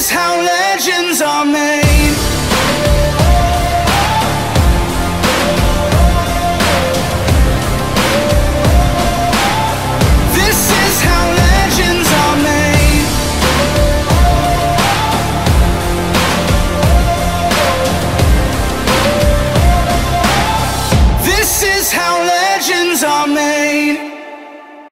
is how love